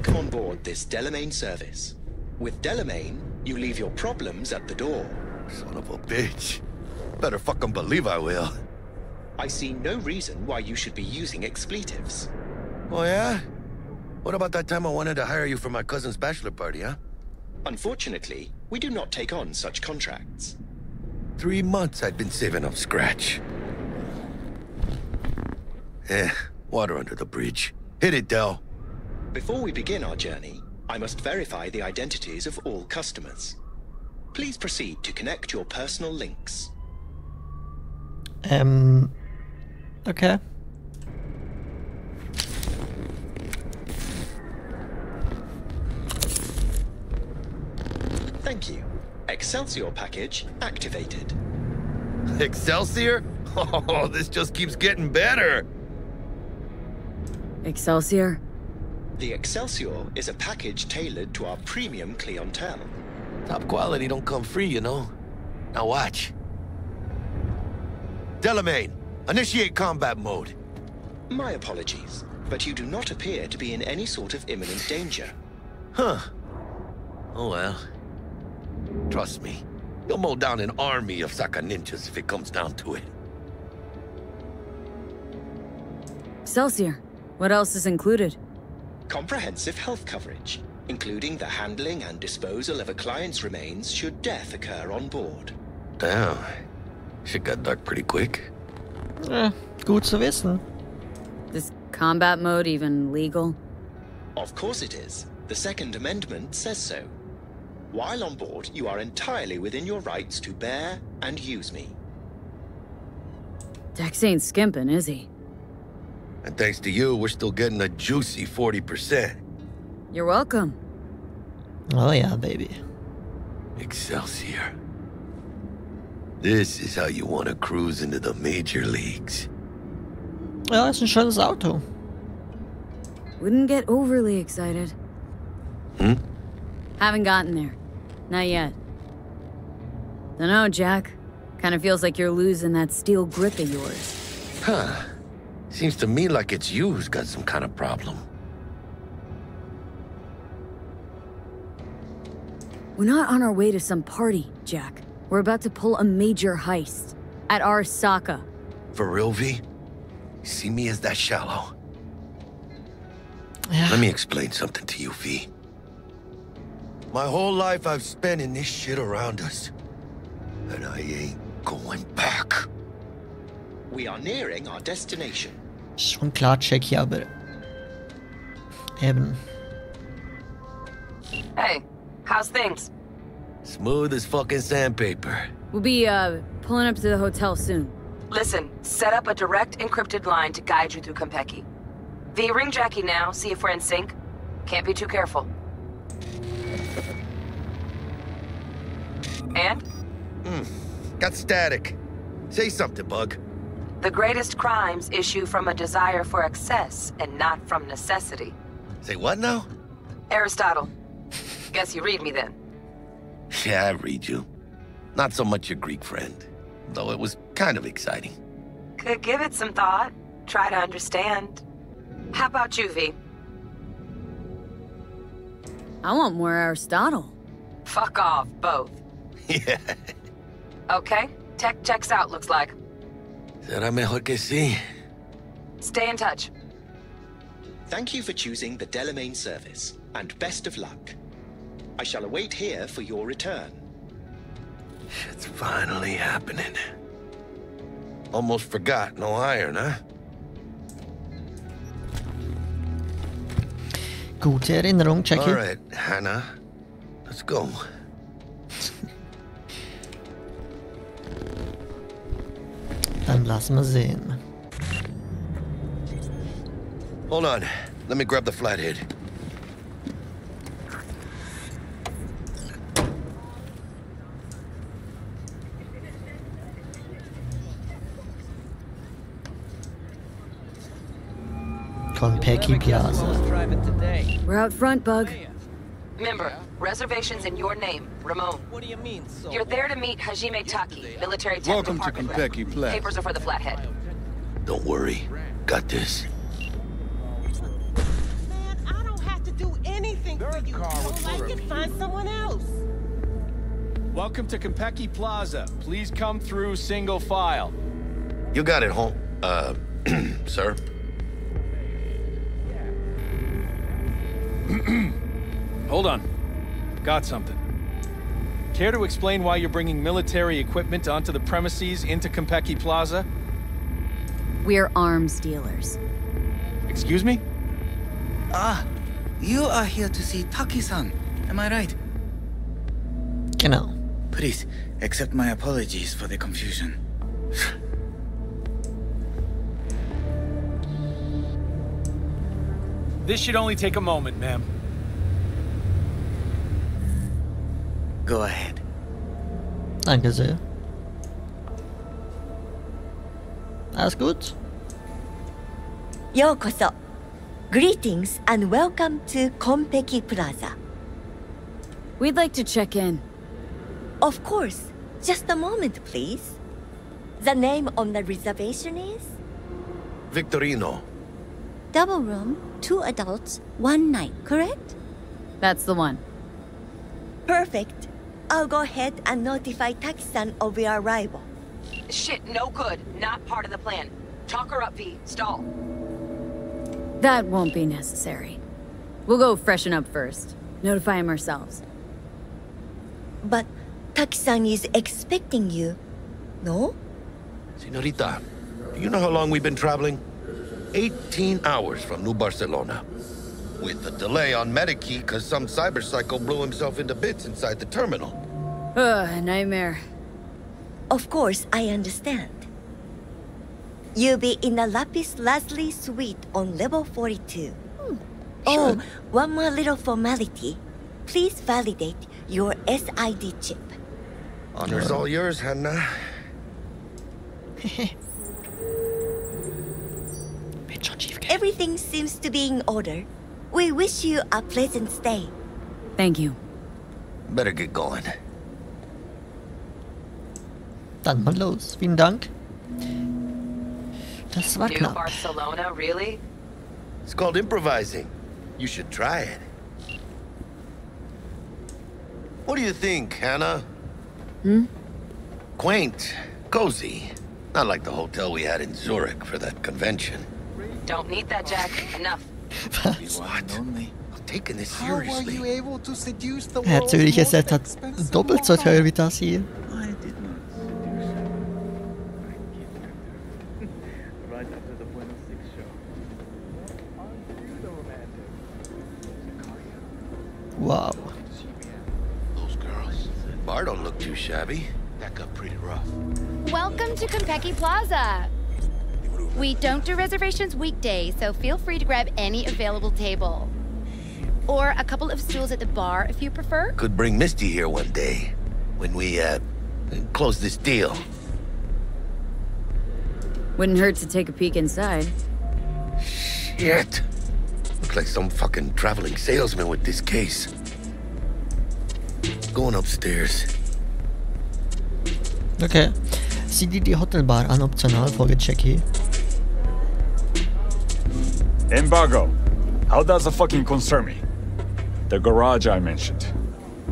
Welcome on board this Delamain service. With Delamain, you leave your problems at the door. Son of a bitch. Better fucking believe I will. I see no reason why you should be using expletives. Oh, yeah? What about that time I wanted to hire you for my cousin's bachelor party, huh? Unfortunately, we do not take on such contracts. Three months I'd been saving up scratch. Eh, water under the bridge. Hit it, Del. Before we begin our journey, I must verify the identities of all customers. Please proceed to connect your personal links. Um. Okay. Thank you. Excelsior package activated. Excelsior? Oh, this just keeps getting better. Excelsior? The Excelsior is a package tailored to our premium clientele. Top quality don't come free, you know. Now watch. Delamain, initiate combat mode. My apologies, but you do not appear to be in any sort of imminent danger. Huh. Oh well. Trust me, you'll mow down an army of Saka ninjas if it comes down to it. Excelsior. What else is included? Comprehensive health coverage, including the handling and disposal of a client's remains should death occur on board. Damn. Shit got dark pretty quick. Eh, gut zu wissen. Is combat mode even legal? Of course it is. The Second Amendment says so. While on board, you are entirely within your rights to bear and use me. Dex ain't skimping, is he? And thanks to you, we're still getting a juicy 40%. You're welcome. Oh yeah, baby. Excelsior. This is how you want to cruise into the major leagues. Ja, ist ein schönes Auto. Wouldn't get overly excited. Hmm? Haven't gotten there. Not yet. Dunno, Jack. Kinda feels like you're losing that steel grip of yours. Huh. Seems to me like it's you who's got some kind of problem. We're not on our way to some party, Jack. We're about to pull a major heist. At our Arasaka. For real, V? See me as that shallow? Ja. Let me explain something to you, V. My whole life I've spent in this shit around us. And I ain't going back. We are nearing our destination. Schon klar, check hier, aber. Eben. Hey, how's things? Smooth as fucking sandpaper. We'll be, uh, pulling up to the hotel soon. Listen, set up a direct encrypted line to guide you through Konpeki. V, ring Jackie now, see if we're in sync. Can't be too careful. And? Got static. Say something, Bug. The greatest crimes issue from a desire for excess and not from necessity. Say what now? Aristotle. Guess you read me then. Yeah, I read you. Not so much your Greek friend, though it was kind of exciting. Could give it some thought. Try to understand. How about you, V? I want more Aristotle. Fuck off, both. yeah. Okay, tech checks out, looks like. Será mejor que sí. Stay in touch. Thank you for choosing the Delamain service, and best of luck. I shall await here for your return. It's finally happening. Almost forgot, no iron, huh? Gute Erinnerung, Jackie. All right, Hannah. Let's go. Dann lassen sehen. Hold on. Let me grab the flathead. Konpeki Plaza. We're out front, Bug. Remember, reservations in your name, Ramon. What do you mean, so? You're there to meet Hajime Taki, military tech Welcome to department rep. Konpeki Plaza. Papers are for the flathead. Don't worry. Got this. Man, I don't have to do anything. for you. I can find someone else. Welcome to Konpeki Plaza. Please come through single file. You got it, home. Uh, sir. Hold on. Got something. Care to explain why you're bringing military equipment onto the premises into Konpeki Plaza? We're arms dealers. Excuse me? Ah, you are here to see Taki-san. Am I right? Genau. Please accept my apologies for the confusion. This should only take a moment, ma'am. Go ahead. Thank you. That's good. Yokoso. Greetings and welcome to Konpeki Plaza. We'd like to check in. Of course. Just a moment, please. The name on the reservation is? Victorino. Double room, two adults, one night, correct? That's the one. Perfect. I'll go ahead and notify Taki-san of your arrival. Shit, no good. Not part of the plan. Talk her up, V. Stall. That won't be necessary. We'll go freshen up first. Notify him ourselves. But Taki-san is expecting you. No? Senorita, do you know how long we've been traveling? 18 hours from New Barcelona. With a delay on Medikey because some cyberpsycho blew himself into bits inside the terminal. Ugh, nightmare. Of course, I understand. You'll be in the Lapis Lazuli suite on level 42. Hmm, sure. Oh, one more little formality. Please validate your SID chip. Honor's all yours, Hannah. Wird schon schief gehen. Everything seems to be in order. We wish you a pleasant stay. Thank you. Better get going. Dann mal los. Vielen Dank. Das war knapp. Barcelona, really? It's called improvising. You should try it. What do you think, Hannah? Hmm? Quaint, cozy. Not like the hotel we had in Zurich for that convention. Don't need that, Jack. Enough. What? I'm taking this How were seriously. you able to seduce the Zürich ist expensive doppelt so hotel? teuer wie das hier. Shabby. That got pretty rough. Welcome to Konpeki Plaza. We don't do reservations weekdays, so feel free to grab any available table. Or a couple of stools at the bar if you prefer. Could bring Misty here one day when we, uh, close this deal. Wouldn't hurt to take a peek inside. Shit. Looks like some fucking traveling salesman with this case. Going upstairs. Okay. Die Hotelbar an, optional, folge Jackie. Embargo. How does the fucking concern me? The garage I mentioned.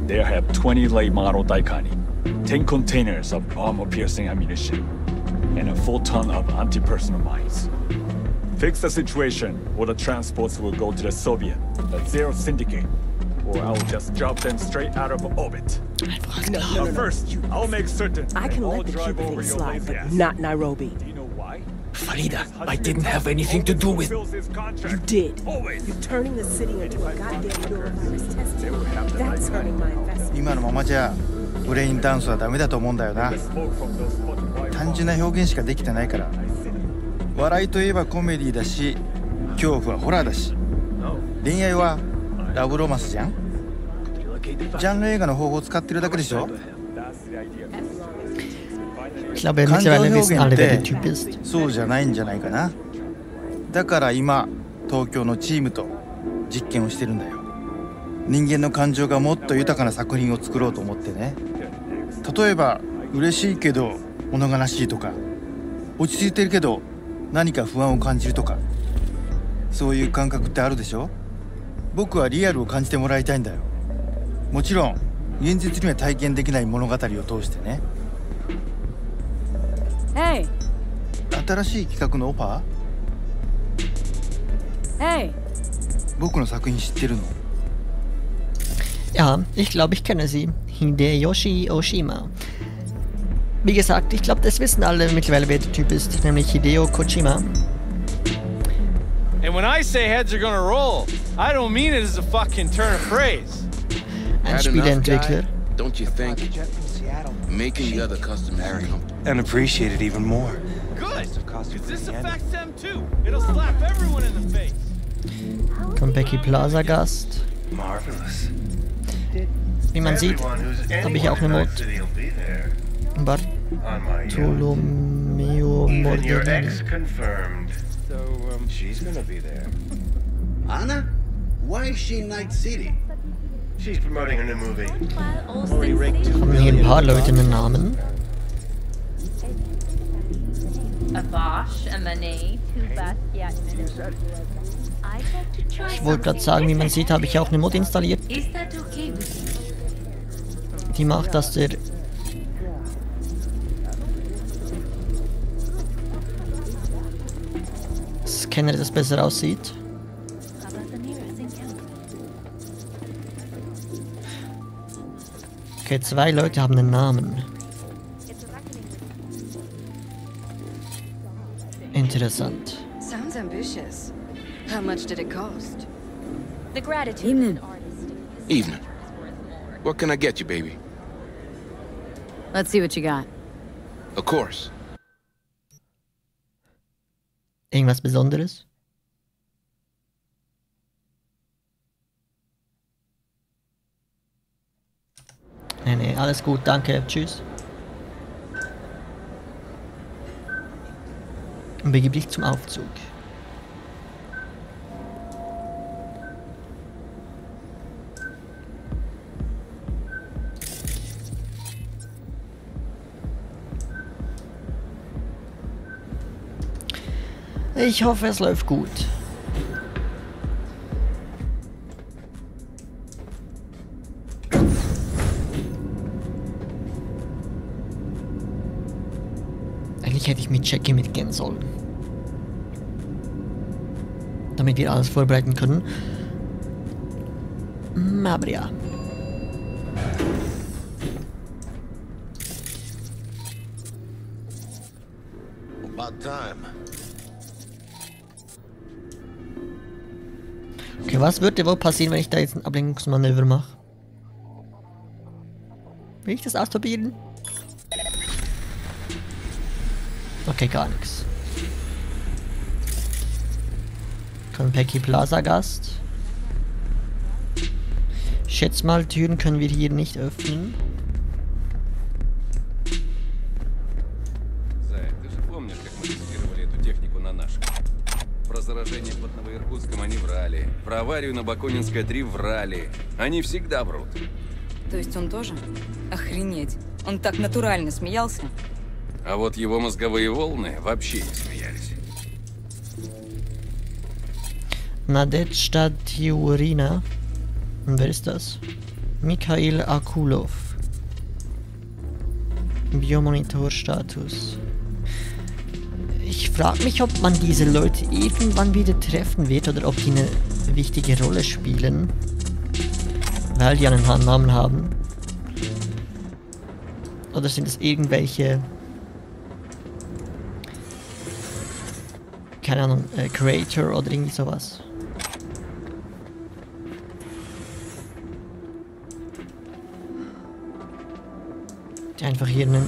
They have 20 late model Daikani, 10 containers of armor-piercing ammunition, and a full ton of anti-personnel mines. Fix the situation, or the transports will go to the Soviet, the Zero Syndicate, or I'll just drop them straight out of orbit. No, no, no, first, I'll make certain I can let the drive Cuba over thing your slide, but ass. not Nairobi. Do you know why? Farida, I didn't have anything to do with. You did. Always. You're turning the city into a goddamn test. That's hurting my investment. 今のままじゃブレインダンスはダメだと思うんだよな単純な表現しかできてないから笑いといえばコメディだし恐怖はホラーだし恋愛はラブロマスじゃん？ジャンル映画の方法を使ってるだけでしょ？そうじゃないんじゃないかなだから今東京のチームと実験をしてるんだよ人間の感情がもっと豊かな作品を作ろうと思ってね例えば嬉しいけど物悲しいとか落ち着いてるけど何か不安を感じるとかそういう感覚ってあるでしょ僕はリアルを感じてもらいたいんだよもちろん現実には体験できない物語を通してね Hey, 新しい企画のオファー hey. 僕の作品知ってるの Ja, ich glaube, ich kenne sie. Hideyoshi Oshima. Wie gesagt, ich glaube, das wissen alle mittlerweile, wer der Typ ist, nämlich Hideo Kojima. And when I say heads are gonna roll, I don't mean it as a fucking turn of phrase. Ein Had enough, guy? Don't you think? Making the other customers And appreciate it even more. Good, because this affects them too. It'll slap everyone in the face. Konpeki Plaza Gast. Marvelous. Wie man sieht, habe ich auch eine Mod. Bartolomeo Even your ex confirmed. So, um, she's gonna be there. Anna? Why is she in Night City? She's promoting her new movie. Haben hier ein paar Leute einen Namen. Ich wollte gerade sagen, wie man sieht, habe ich auch eine Mod installiert. Die macht, dass der Scanner etwas besser aussieht. Okay, zwei Leute haben einen Namen. Interessant. Sounds ambitious. How much did it cost? The gratitude Evening. Evening. What can I get you, baby? Let's see what you got. Of course. Irgendwas Besonderes? Nee, nee, alles gut, danke, tschüss. Und begib dich zum Aufzug. Ich hoffe, es läuft gut. Ich mit Jackie mitgehen sollen. Damit wir alles vorbereiten können. Aber ja. Okay, was würde wohl passieren, wenn ich da jetzt ein Ablenkungsmanöver mache? Will ich das ausprobieren? Okay, gar nichts. Konpeki Plaza Gast. Ich schätze mal, Türen können wir hier nicht öffnen. Заражение под Новоиркутском они врали. Про аварию на Бакунинской 3 врали. Они всегда врут. То есть он тоже? Охренеть. Он так натурально смеялся. А вот его мозговые волны вообще не смеялись. Nadezhda Tiurina. Und wer ist das? Mikhail Akulov. Biomonitor-Status. Ich frage mich, ob man diese Leute irgendwann wieder treffen wird oder ob die eine wichtige Rolle spielen. Weil die einen Namen haben. Oder sind es irgendwelche... Keine Ahnung, äh, Creator oder irgendwie sowas. Die einfach hier einen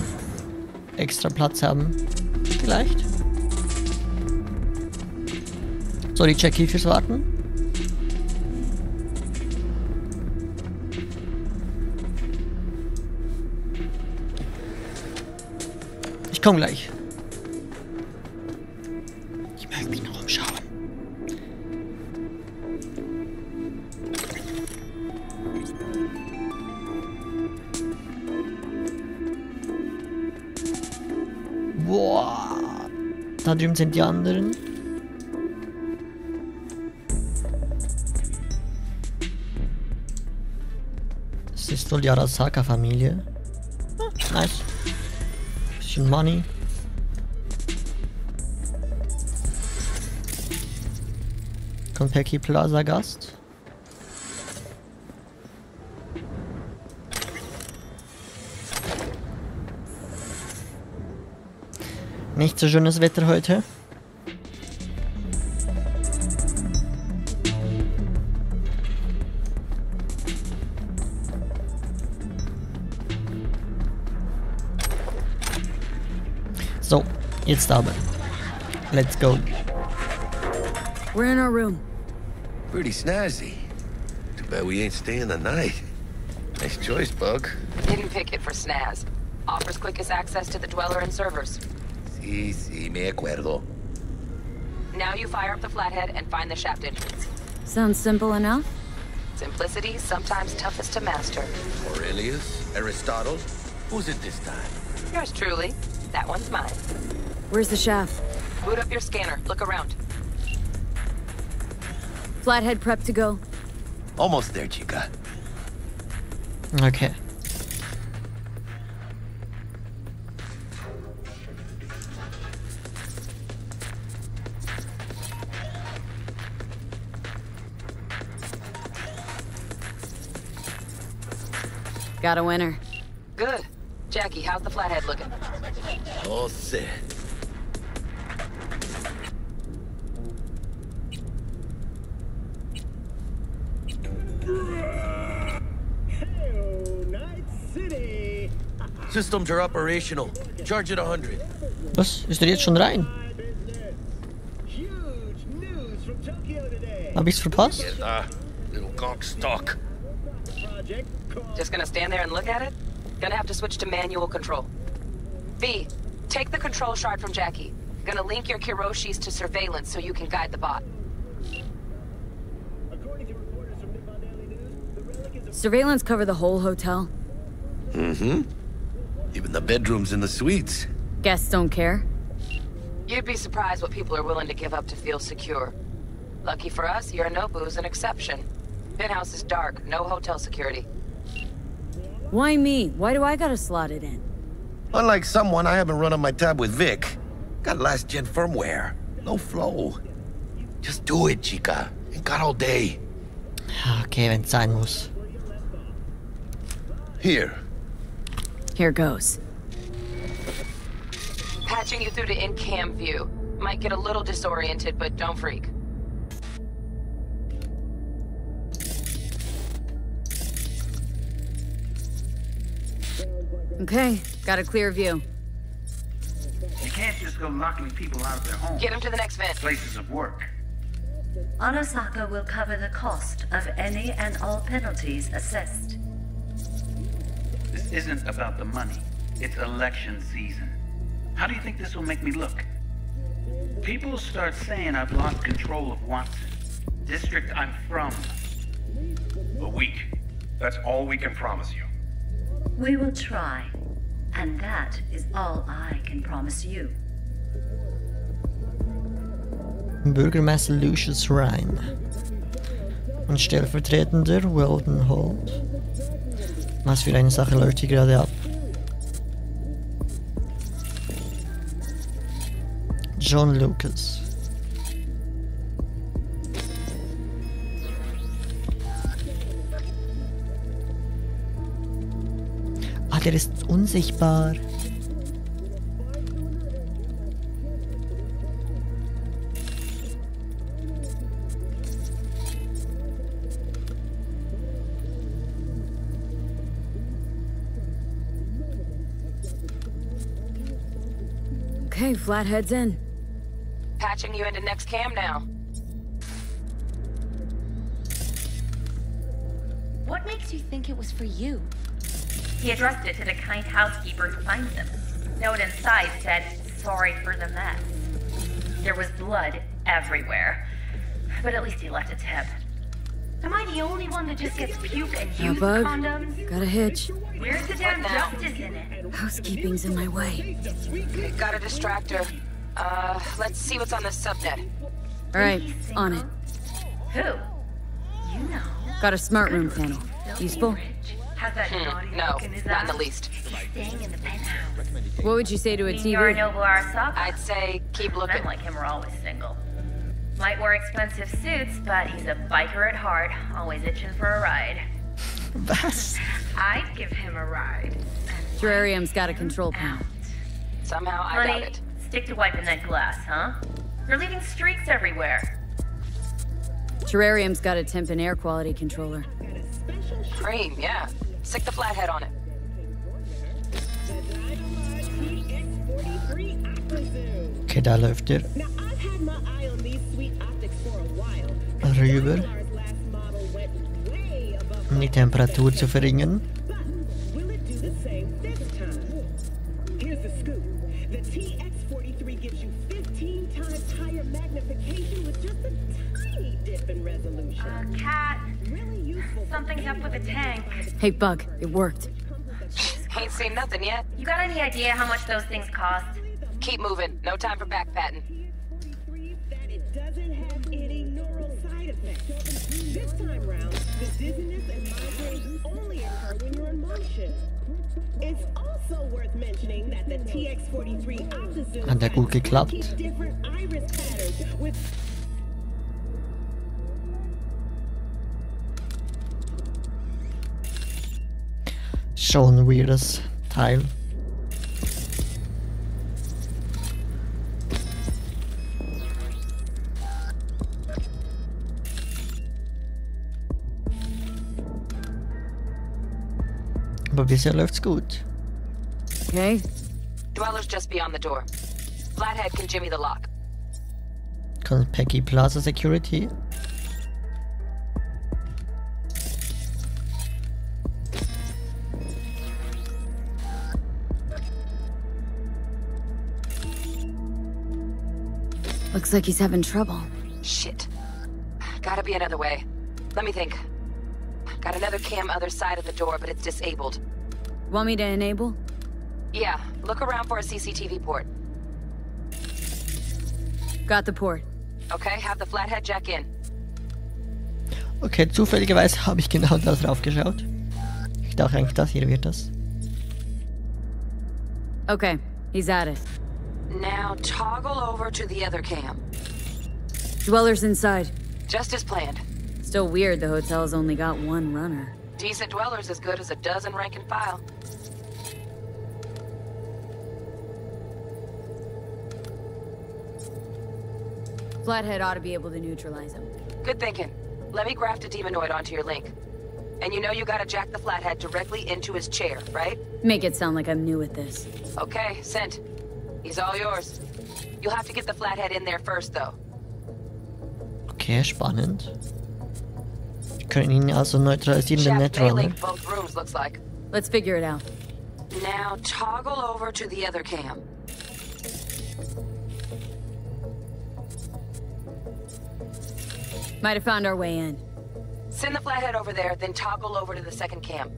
extra Platz haben. Vielleicht. Sorry, Jackie, fürs Warten. Ich komme gleich. Da drüben sind die anderen. Das ist wohl die Arasaka-Familie. Ah, nice. Bisschen Money. Konpeki Plaza Gast. Nicht so schönes Wetter heute. So, jetzt aber. Let's go. We're in our room. Pretty snazzy. Too bad we ain't staying the night. Nice choice, Bug. Didn't pick it for snaz. Offers quickest access to the Dweller and servers. Sí, sí, me acuerdo. Now you fire up the flathead and find the shaft entrance. Sounds simple enough. Simplicity, sometimes toughest to master. Aurelius? Aristotle? Who's it this time? Yours truly. That one's mine. Where's the shaft? Boot up your scanner. Look around. Flathead prep to go. Almost there, chica. Okay. Got a winner. Good. Jackie, how's the flathead looking? All set. Systems are operational. Charge it 100. Was? Ist er jetzt schon rein? Hab ich's verpasst? Get, uh, little gawk stock. Just gonna stand there and look at it? Gonna have to switch to manual control. V, take the control shard from Jackie. Gonna link your Kiroshis to surveillance so you can guide the bot. Surveillance cover the whole hotel. Mm-hmm. Even the bedrooms and the suites. Guests don't care. You'd be surprised what people are willing to give up to feel secure. Lucky for us, Yorinobu's an exception. Penthouse is dark, no hotel security. Why me? Why do I gotta slot it in? Unlike someone, I haven't run on my tab with Vic. Got last-gen firmware. No flow. Just do it, chica. Ain't got all day. Okay, wenn's sein muss. Here. Here goes. Patching you through to in-cam view. Might get a little disoriented, but don't freak. Okay, got a clear view. You can't just go locking people out of their homes. Get them to the next vent. Places of work. Arasaka will cover the cost of any and all penalties assessed. This isn't about the money. It's election season. How do you think this will make me look? People start saying I've lost control of Watson. District I'm from. A week. That's all we can promise you. We will try. And that is all I can promise you. Bürgermeister Lucius Rhyne. Und stellvertretender Weldon Holt. Was für eine Sache läuft hier gerade ab? John Lucas. Ah, der ist unsichtbar. Okay, Flathead's in. Patching you into next cam now. What makes you think it was for you? He addressed it to the kind housekeeper who finds him. Note inside said, sorry for the mess. There was blood everywhere. But at least he left a tip. Am I the only one that just gets puke and Yeah, used bud. condoms? Got a hitch. Where's the damn justice in it? Housekeeping's in my way. Got a distractor. Uh, let's see what's on the subnet. Alright, on it. Who? You know. Got a smart room panel. Useful? How's that naughty Hmm, no, look in his not in the least. He's staying in the penthouse. What would you say to a Signor TV? Noble Arasaka. I'd say keep looking. Men like him are always single. Might wear expensive suits, but he's a biker at heart, always itching for a ride. Was? I'd give him a ride. Terrarium's got a control panel. Somehow I doubt Honey, it. stick to wiping that glass, huh? You're leaving streaks everywhere. Terrarium's got a temp and air quality controller. Cream, yeah. Stick the flathead on it. Okay, da läuft der rüber. Um die Temperatur zu verringern. Here's the scoop. The TX43 gives you 15 times higher magnification with just a tiny dip in resolution. Uh, Cat, something's up with the tank. Hey, Bug, it worked. Ain't seen nothing yet. You got any idea how much those things cost? Keep moving. No time for back patting. Doesn't have any neural side effects. This time round, the dizziness and migraines only occur when you're in motion. It's also worth mentioning that the TX43 Optizoom Hat ja gut geklappt. has different iris patterns with Schon ein weirdes Teil. Aber bisher läuft's gut. Okay. Dweller's just beyond the door. Flathead can jimmy the lock. Konpeki Plaza Security. Looks like he's having trouble. Shit. Gotta be another way. Let me think. Got another cam other side of the door, but it's disabled. Want me to enable? Yeah, look around for a CCTV port. Got the port. Okay, have the flathead jack in. Okay, zufälligerweise habe ich genau da drauf geschaut. Ich dachte eigentlich, das hier wird das. Okay, he's at it. Now toggle over to the other cam. Dweller's inside. Just as planned. Still weird the hotel's only got one runner. Decent dwellers as good as a dozen rank and file. Flathead ought to be able to neutralize him. Good thinking. Let me graft a demonoid onto your link. And you know you gotta jack the flathead directly into his chair, right? Make it sound like I'm new at this. Okay, sent. He's all yours. You'll have to get the flathead in there first, though. Okay, spannend. Wir können ihn also neutralisieren, den Shaft Netrunner. both rooms, looks like. Let's figure it out. Now toggle over to the other cam. Might have found our way in. Send the flathead over there, then toggle over to the second cam.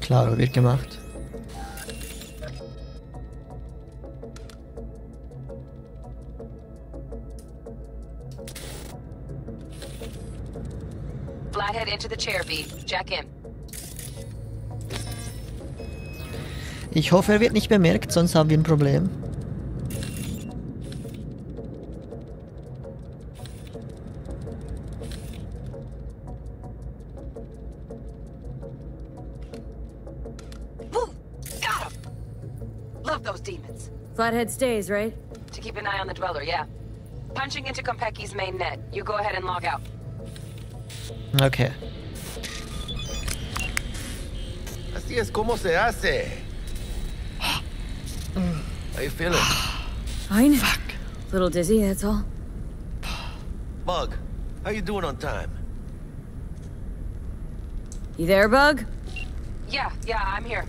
Klaro, wird gemacht. Flathead into the chair, V. Jack in. Ich hoffe, er wird nicht bemerkt, sonst haben wir ein Problem. Flathead stays, right? To keep an eye on the dweller, yeah. Punching into Konpeki's main net. You go ahead and log out. Okay. Así es como se hace. How you feeling? Fine. Fuck. Little dizzy, that's all. Bug, how you doing on time? You there, Bug? Yeah, yeah, I'm here.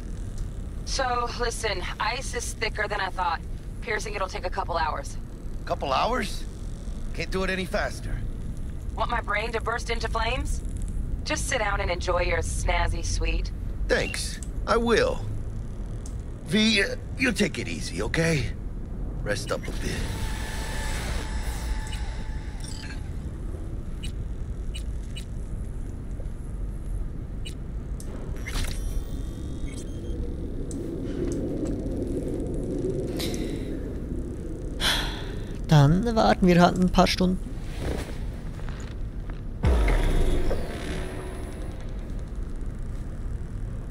So, listen, ice is thicker than I thought. Piercing it'll take a couple hours. Couple hours? Can't do it any faster. Want my brain to burst into flames? Just sit down and enjoy your snazzy sweet. Thanks. I will. V, uh, you take it easy, okay? Rest up a bit. Dann warten wir halt ein paar Stunden.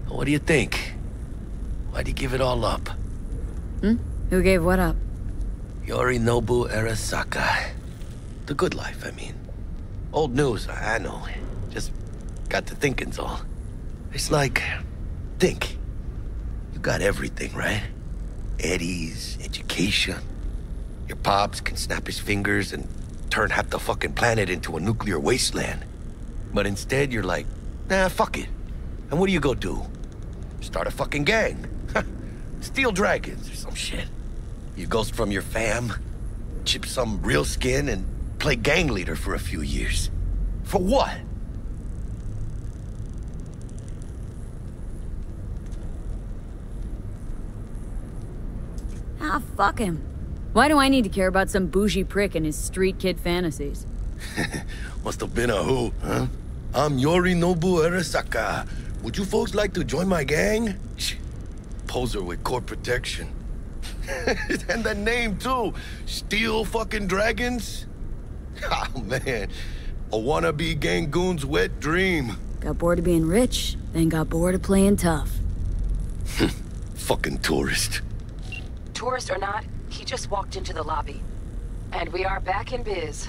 What do you think? Why'd you give it all up? Hmm? Who gave what up? Yorinobu Arasaka. The good life, I mean. Old news, I know. Just got to thinking's all. It's like, think. You got everything, right? Eddie's, education. Your pops can snap his fingers and turn half the fucking planet into a nuclear wasteland. But instead, you're like, nah, fuck it. And what do you go do? Start a fucking gang. Steel dragons or some shit. You ghost from your fam, chip some real skin, and play gang leader for a few years. For what? Ah, fuck him. Why do I need to care about some bougie prick and his street kid fantasies? Must have been a who, huh? I'm Yorinobu Arasaka. Would you folks like to join my gang? Poser with court protection. and the name, too. Steel fucking dragons? Oh, man. A wannabe Gangoon's wet dream. Got bored of being rich, then got bored of playing tough. fucking tourist. Tourist or not, he just walked into the lobby. And we are back in biz.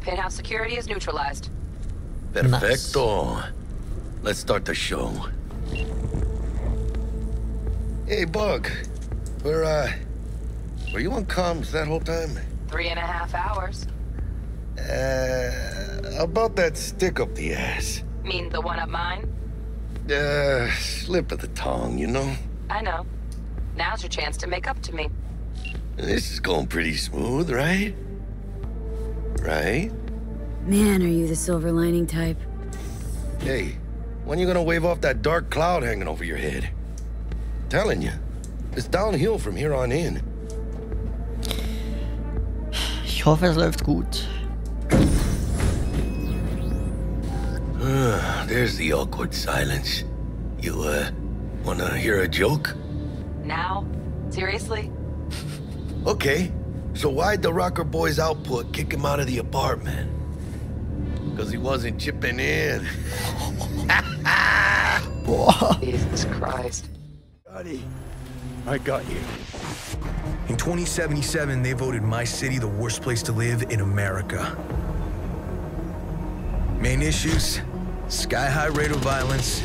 Penthouse security is neutralized. Perfecto. Nice. Let's start the show. Hey, Bug. Where, uh... Were you on comms that whole time? Three and a half hours. Uh... About that stick up the ass. Mean the one up mine? Uh, slip of the tongue, you know? I know. Now's your chance to make up to me. This is going pretty smooth, right? Right? Man, are you the silver lining type. Hey, when you gonna wave off that dark cloud hanging over your head? I'm telling you, it's downhill from here on in. Ich hoffe, es läuft gut. There's the awkward silence. You, uh, wanna hear a joke? Now? Seriously? Okay, so why'd the Rocker Boy's output kick him out of the apartment? Because he wasn't chipping in. Jesus Christ. Buddy, I got you. In 2077, they voted my city the worst place to live in America. Main issues sky high rate of violence,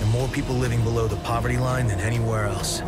and more people living below the poverty line than anywhere else.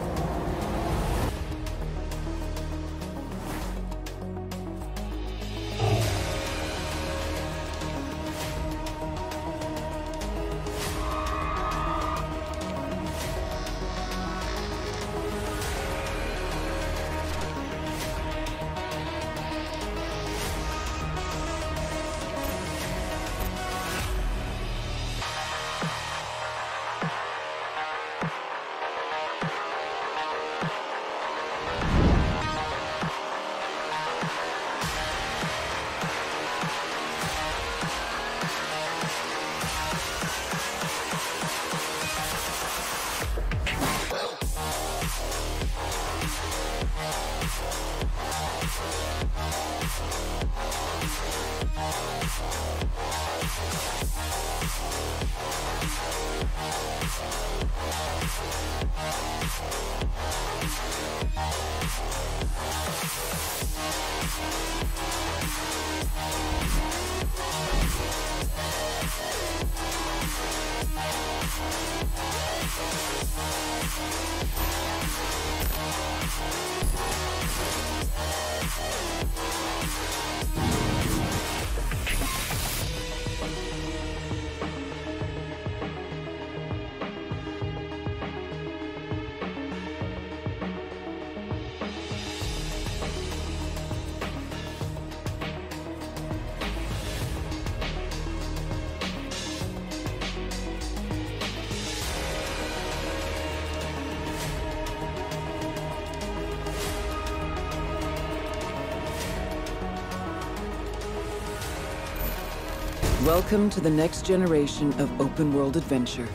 Welcome to the next generation of open world adventure.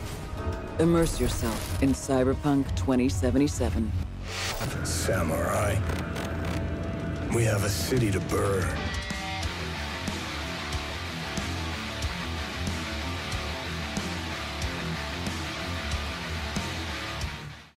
Immerse yourself in Cyberpunk 2077. Samurai. We have a city to burn.